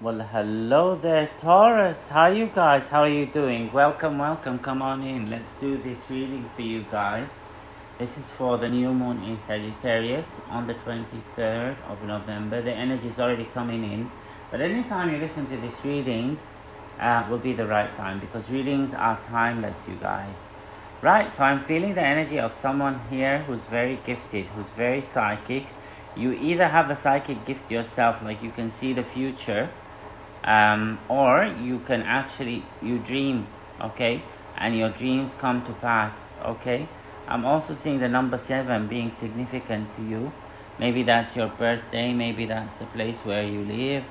Well, hello there, Taurus. How you guys? How are you doing? Welcome, welcome. Come on in. Let's do this reading for you guys. This is for the new moon in Sagittarius on the 23rd of November. The energy is already coming in. But anytime you listen to this reading, uh, will be the right time because readings are timeless, you guys. Right, so I'm feeling the energy of someone here who's very gifted, who's very psychic. You either have a psychic gift yourself, like you can see the future, um, or you can actually you dream okay? And your dreams come to pass okay? I'm also seeing the number seven being significant to you. Maybe that's your birthday maybe that's the place where you live.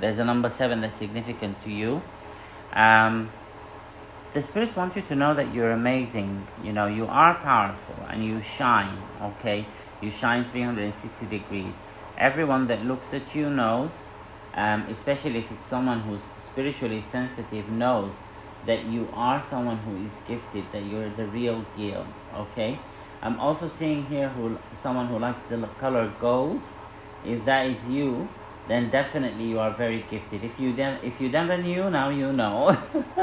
There's a number seven that's significant to you. Um, the spirits want you to know that you're amazing. You know you are powerful and you shine okay? You shine 360 degrees. Everyone that looks at you knows um, especially if it's someone who's spiritually sensitive, knows that you are someone who is gifted, that you're the real deal. Okay. I'm also seeing here who someone who likes the color gold. If that is you, then definitely you are very gifted. If you de- if you never knew, now you know.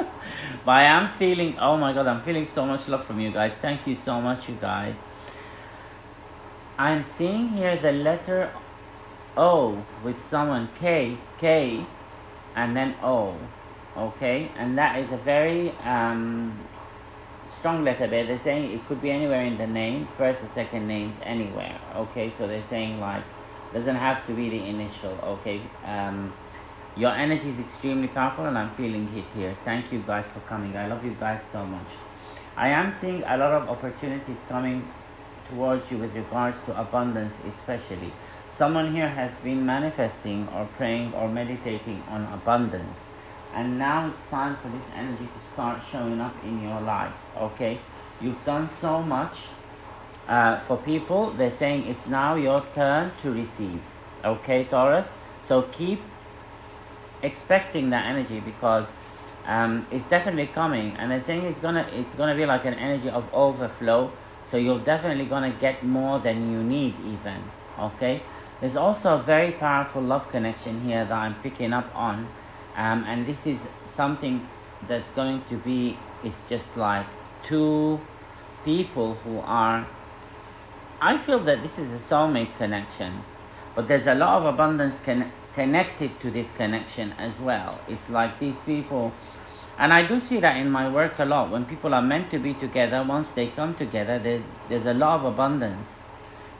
but I am feeling, oh my god, I'm feeling so much love from you guys. Thank you so much, you guys. I'm seeing here the letter O with someone K, K, and then O, okay? And that is a very um, strong letter there. They're saying it could be anywhere in the name, first or second names, anywhere, okay? So they're saying like, doesn't have to be the initial, okay? Um, your energy is extremely powerful and I'm feeling it here. Thank you guys for coming. I love you guys so much. I am seeing a lot of opportunities coming towards you with regards to abundance especially. Someone here has been manifesting or praying or meditating on abundance. And now it's time for this energy to start showing up in your life. Okay? You've done so much uh, for people. They're saying it's now your turn to receive. Okay, Taurus? So keep expecting that energy because um, it's definitely coming. And they're saying it's gonna it's gonna be like an energy of overflow. So you're definitely gonna get more than you need even. Okay? There's also a very powerful love connection here that I'm picking up on. Um, and this is something that's going to be, it's just like two people who are, I feel that this is a soulmate connection. But there's a lot of abundance con- connected to this connection as well. It's like these people, and I do see that in my work a lot. When people are meant to be together, once they come together, there, there's a lot of abundance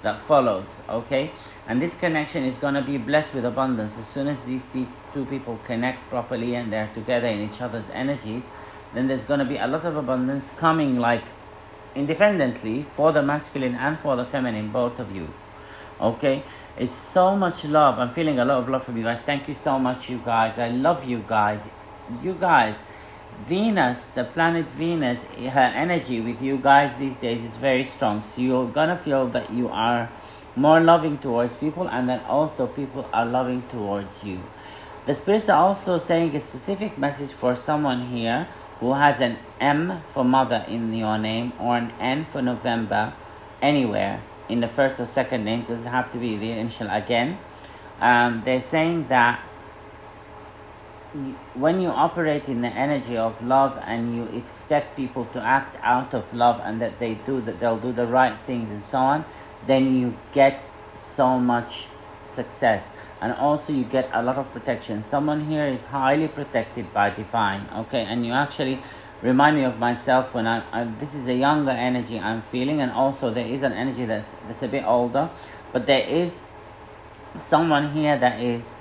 that follows, okay? And this connection is going to be blessed with abundance. As soon as these two people connect properly and they're together in each other's energies, then there's going to be a lot of abundance coming like independently for the masculine and for the feminine, both of you. Okay? It's so much love. I'm feeling a lot of love from you guys. Thank you so much, you guys. I love you guys. You guys Venus, the planet Venus, her energy with you guys these days is very strong. So you're gonna feel that you are more loving towards people and that also people are loving towards you. The spirits are also saying a specific message for someone here who has an M for mother in your name or an N for November anywhere in the first or second name. Doesn't have to be the initial again. Um, they're saying that when you operate in the energy of love and you expect people to act out of love and that they do that they'll do the right things and so on then you get so much success. And also you get a lot of protection. Someone here is highly protected by divine okay? And you actually remind me of myself when I, I this is a younger energy i'm feeling and also there is an energy that's that's a bit older but there is someone here that is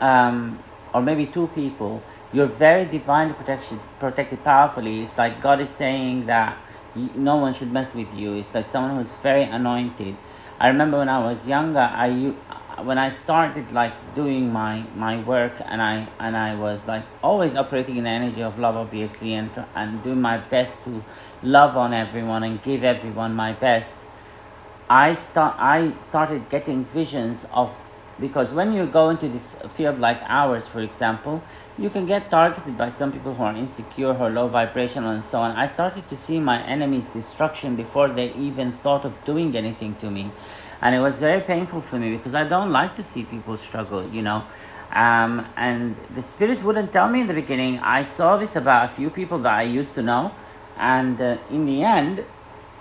um, or maybe two people, you're very divinely protection, protected powerfully. It's like God is saying that no one should mess with you. It's like someone who's very anointed. I remember when I was younger, I when I started like doing my my work and I and I was like always operating in the energy of love, obviously, and and doing my best to love on everyone and give everyone my best. I start I started getting visions of because when you go into this field like ours for example you can get targeted by some people who are insecure or low vibrational and so on i started to see my enemies destruction before they even thought of doing anything to me and it was very painful for me because I don't like to see people struggle, you know. Um, and the spirits wouldn't tell me in the beginning. I saw this about a few people that I used to know, and uh, in the end,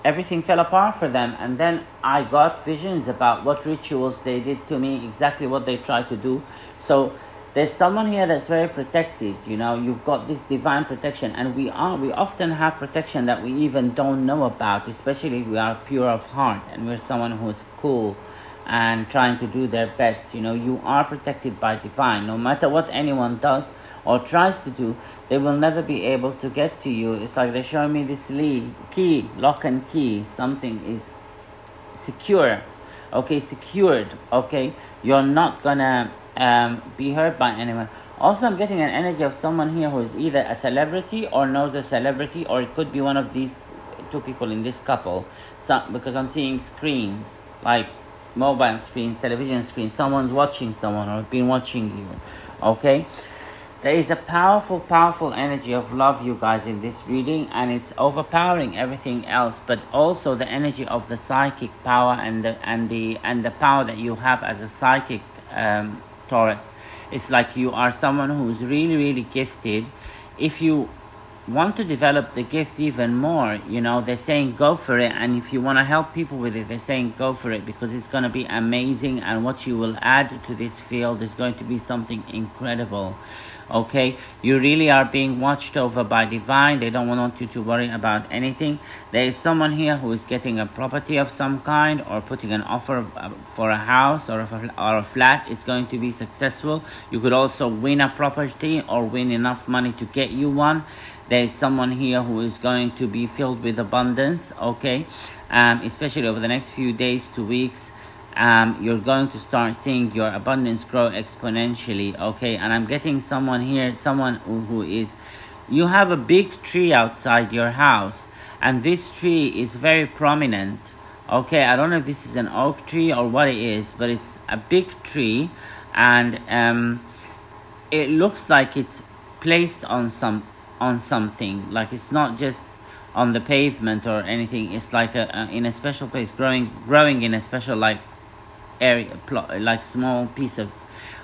everything fell apart for them. And then I got visions about what rituals they did to me, exactly what they tried to do. So there's someone here that's very protected you know you've got this divine protection and we are we often have protection that we even don't know about especially if we are pure of heart and we're someone who's cool and trying to do their best. You know you are protected by divine. No matter what anyone does or tries to do they will never be able to get to you. It's like they're showing me this key lock and key. Something is secure. Okay secured. Okay? You're not gonna um, be hurt by anyone. Also, I'm getting an energy of someone here who is either a celebrity or knows a celebrity, or it could be one of these two people in this couple. So, because I'm seeing screens like mobile screens, television screens. Someone's watching someone or been watching you. Okay. There is a powerful, powerful energy of love, you guys, in this reading, and it's overpowering everything else. But also the energy of the psychic power and the and the and the power that you have as a psychic um, Taurus. It's like you are someone who's really, really gifted. If you want to develop the gift even more, you know, they're saying go for it. And if you want to help people with it, they're saying go for it because it's going to be amazing. And what you will add to this field is going to be something incredible okay? You really are being watched over by divine. They don't want you to worry about anything. There is someone here who is getting a property of some kind or putting an offer uh, for a house or a, or a flat. It's going to be successful. You could also win a property or win enough money to get you one. There is someone here who is going to be filled with abundance okay? Um, especially over the next few days to weeks um, you're going to start seeing your abundance grow exponentially okay? And i'm getting someone here someone who, is you have a big tree outside your house and this tree is very prominent okay? I don't know if this is an oak tree or what it is but it's a big tree and um, it looks like it's placed on some on something. Like it's not just on the pavement or anything. It's like a, a in a special place growing growing in a special like area plot like small piece of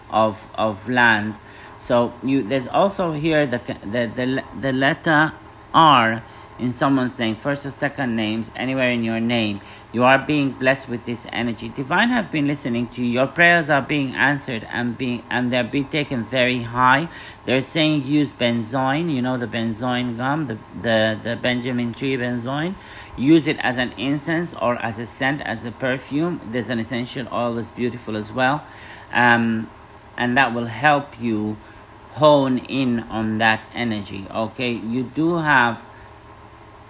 of of land. So you there's also here the the the, the letter r in someone's name first or second names anywhere in your name. You are being blessed with this energy. Divine have been listening to you. Your prayers are being answered and being and they're being taken very high. They're saying use benzoin you know the benzoin gum the the, the benjamin tree benzoin. Use it as an incense or as a scent as a perfume. There's an essential oil that's beautiful as well. Um, and that will help you hone in on that energy okay? You do have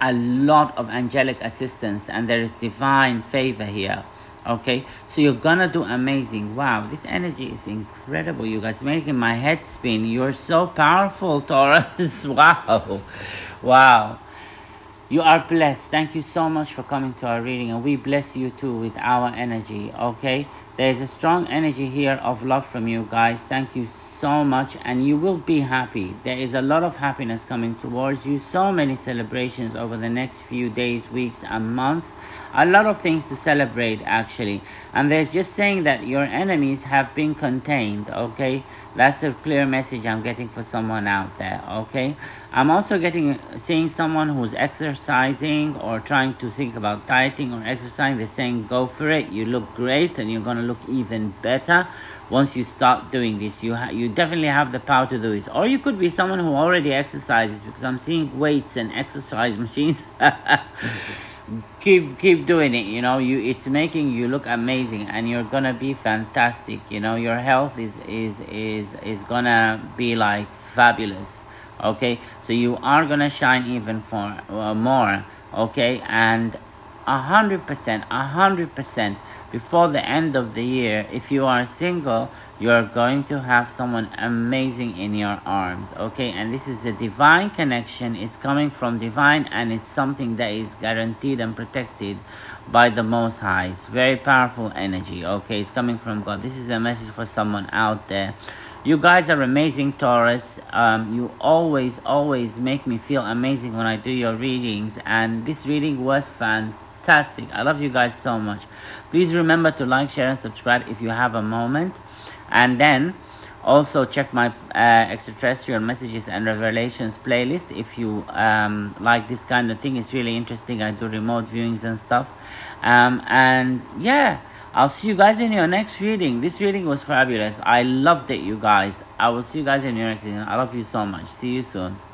a lot of angelic assistance and there is divine favor here okay? So you're gonna do amazing. Wow this energy is incredible. You guys making my head spin. You're so powerful taurus. Wow. Wow. You are blessed. Thank you so much for coming to our reading, and we bless you too with our energy. Okay, there is a strong energy here of love from you guys. Thank you so much, and you will be happy. There is a lot of happiness coming towards you. So many celebrations over the next few days, weeks, and months. A lot of things to celebrate, actually. And there's just saying that your enemies have been contained. Okay, that's a clear message I'm getting for someone out there. Okay. I'm also getting seeing someone who's exercising or trying to think about dieting or exercising. They're saying go for it. You look great, and you're gonna look even better once you start doing this. You ha- you definitely have the power to do this. Or you could be someone who already exercises because I'm seeing weights and exercise machines. keep keep doing it you know you it's making you look amazing and you're gonna be fantastic you know your health is is is is gonna be like fabulous okay so you are gonna shine even for uh, more okay and a hundred percent a hundred percent before the end of the year. If you are single you're going to have someone amazing in your arms okay? And this is a divine connection. It's coming from divine and it's something that is guaranteed and protected by the most high. It's very powerful energy okay? It's coming from god. This is a message for someone out there. You guys are amazing, Taurus. Um, you always, always make me feel amazing when I do your readings. And this reading was fantastic fantastic. I love you guys so much. Please remember to like, share, and subscribe if you have a moment. And then also check my uh, extraterrestrial messages and revelations playlist if you um, like this kind of thing. It's really interesting. I do remote viewings and stuff. Um, and yeah, I'll see you guys in your next reading. This reading was fabulous. I loved it, you guys. I will see you guys in your next reading. I love you so much. See you soon.